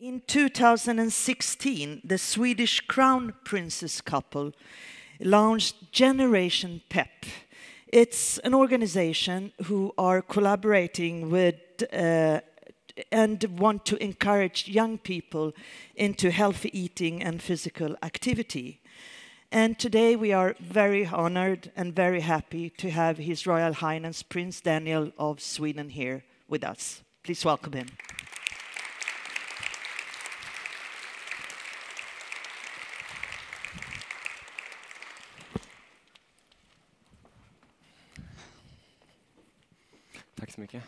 In 2016, the Swedish crown princess couple launched Generation PEP. It's an organization who are collaborating with uh, and want to encourage young people into healthy eating and physical activity. And today we are very honored and very happy to have His Royal Highness Prince Daniel of Sweden here with us. Please welcome him. Tack så mycket.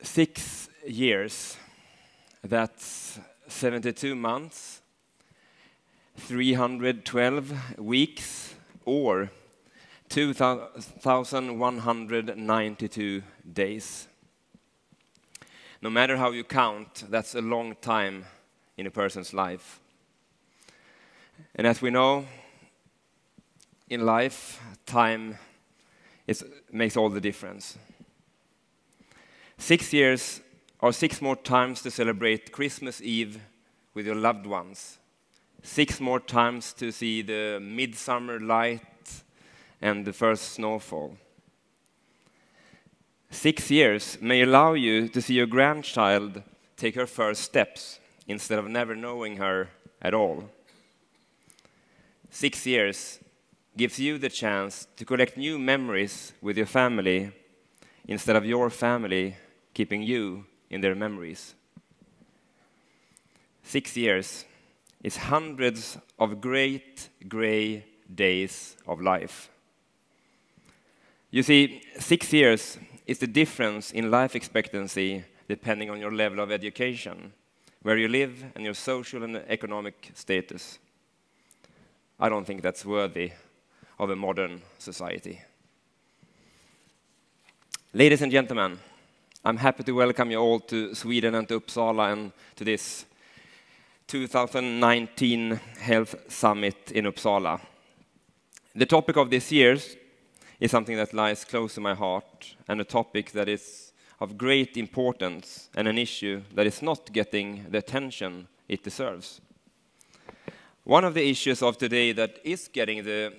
Six years, that's 72 months, 312 weeks, or 2,192 days. No matter how you count, that's a long time in a person's life. And as we know, in life, time is, makes all the difference. Six years are six more times to celebrate Christmas Eve with your loved ones. Six more times to see the midsummer light and the first snowfall. Six years may allow you to see your grandchild take her first steps instead of never knowing her at all. Six years gives you the chance to collect new memories with your family instead of your family keeping you in their memories. Six years is hundreds of great gray days of life. You see, six years is the difference in life expectancy depending on your level of education, where you live, and your social and economic status. I don't think that's worthy of a modern society. Ladies and gentlemen, I'm happy to welcome you all to Sweden and to Uppsala and to this 2019 Health Summit in Uppsala. The topic of this year's is something that lies close to my heart and a topic that is of great importance and an issue that is not getting the attention it deserves. One of the issues of today that is getting the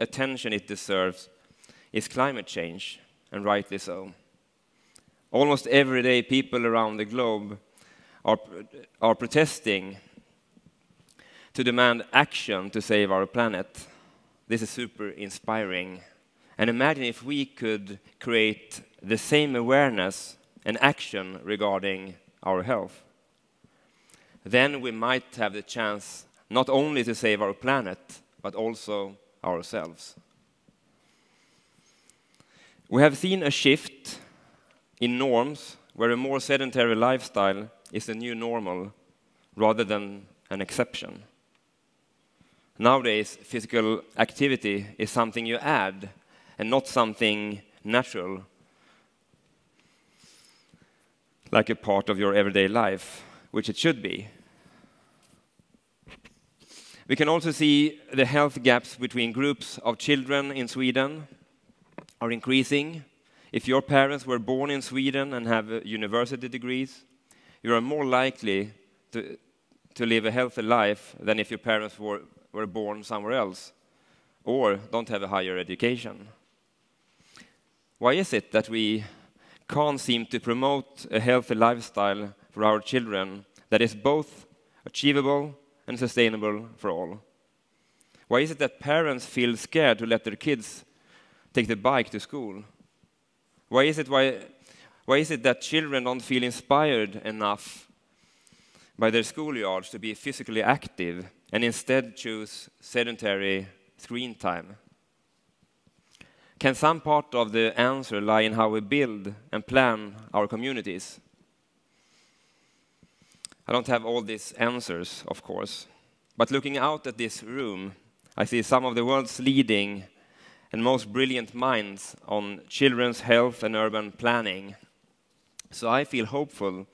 attention it deserves is climate change, and rightly so. Almost every day, people around the globe are, are protesting to demand action to save our planet. This is super inspiring. And imagine if we could create the same awareness and action regarding our health. Then we might have the chance not only to save our planet, but also ourselves. We have seen a shift in norms where a more sedentary lifestyle is the new normal rather than an exception. Nowadays, physical activity is something you add and not something natural, like a part of your everyday life, which it should be. We can also see the health gaps between groups of children in Sweden are increasing if your parents were born in Sweden and have uh, university degrees, you are more likely to, to live a healthy life than if your parents were, were born somewhere else or don't have a higher education. Why is it that we can't seem to promote a healthy lifestyle for our children that is both achievable and sustainable for all? Why is it that parents feel scared to let their kids take the bike to school? Why is it, why, why is it that children don't feel inspired enough by their schoolyards to be physically active and instead choose sedentary screen time? Can some part of the answer lie in how we build and plan our communities? I don't have all these answers, of course, but looking out at this room, I see some of the world's leading and most brilliant minds on children's health and urban planning. So I feel hopeful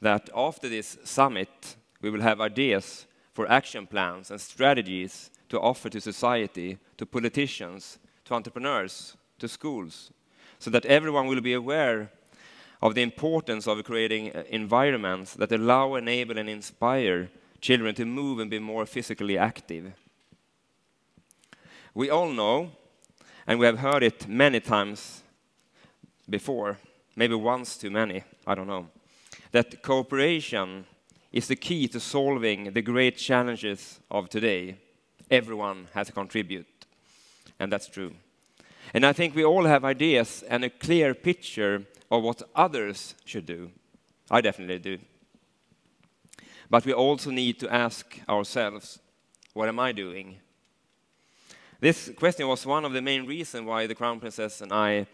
that after this summit, we will have ideas for action plans and strategies to offer to society, to politicians, to entrepreneurs, to schools, so that everyone will be aware of the importance of creating uh, environments that allow, enable, and inspire children to move and be more physically active. We all know, and we have heard it many times before, maybe once too many, I don't know, that cooperation is the key to solving the great challenges of today. Everyone has to contribute, and that's true. And I think we all have ideas and a clear picture of what others should do. I definitely do. But we also need to ask ourselves, what am I doing? This question was one of the main reasons why the Crown Princess and I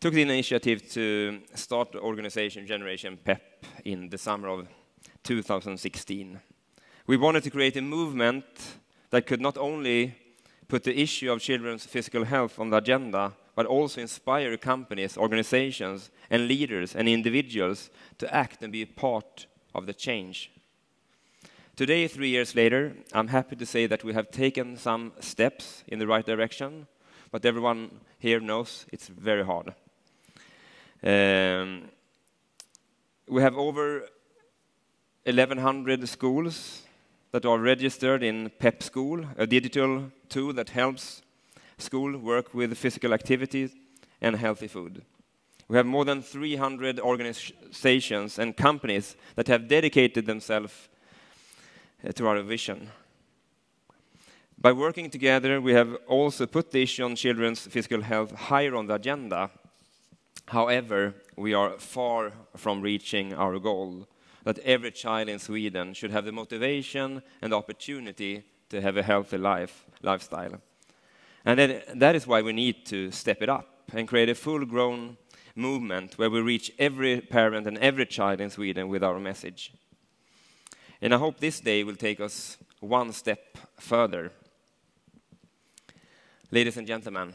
took the initiative to start the organization Generation PEP in the summer of 2016. We wanted to create a movement that could not only put the issue of children's physical health on the agenda, but also inspire companies, organizations, and leaders and individuals to act and be part of the change. Today, three years later, I'm happy to say that we have taken some steps in the right direction, but everyone here knows it's very hard. Um, we have over 1,100 schools that are registered in PEP School, a digital tool that helps school work with physical activities and healthy food. We have more than 300 organizations and companies that have dedicated themselves uh, to our vision. By working together, we have also put the issue on children's physical health higher on the agenda. However, we are far from reaching our goal that every child in Sweden should have the motivation and opportunity to have a healthy life, lifestyle. And that, that is why we need to step it up and create a full-grown movement where we reach every parent and every child in Sweden with our message. And I hope this day will take us one step further. Ladies and gentlemen,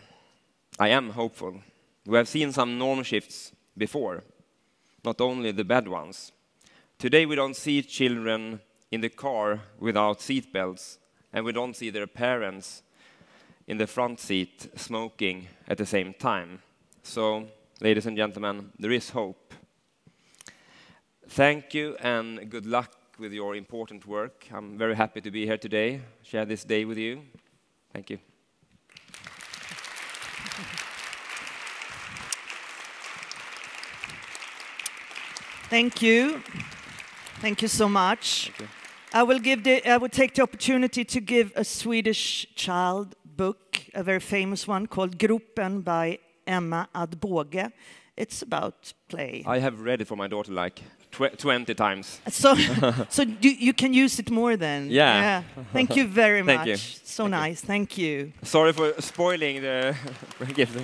I am hopeful. We have seen some norm shifts before, not only the bad ones. Today we don't see children in the car without seat belts, and we don't see their parents in the front seat smoking at the same time. So, ladies and gentlemen, there is hope. Thank you and good luck with your important work. I'm very happy to be here today, share this day with you. Thank you. Thank you. Thank you so much. You. I will give the, I will take the opportunity to give a Swedish child book, a very famous one called Gropen by Emma Adbåge. It's about play. I have read it for my daughter like tw 20 times. So, so you, you, can use it more then. Yeah. yeah. Thank you very Thank much. You. So Thank nice. You. Thank you. Sorry for spoiling the gift.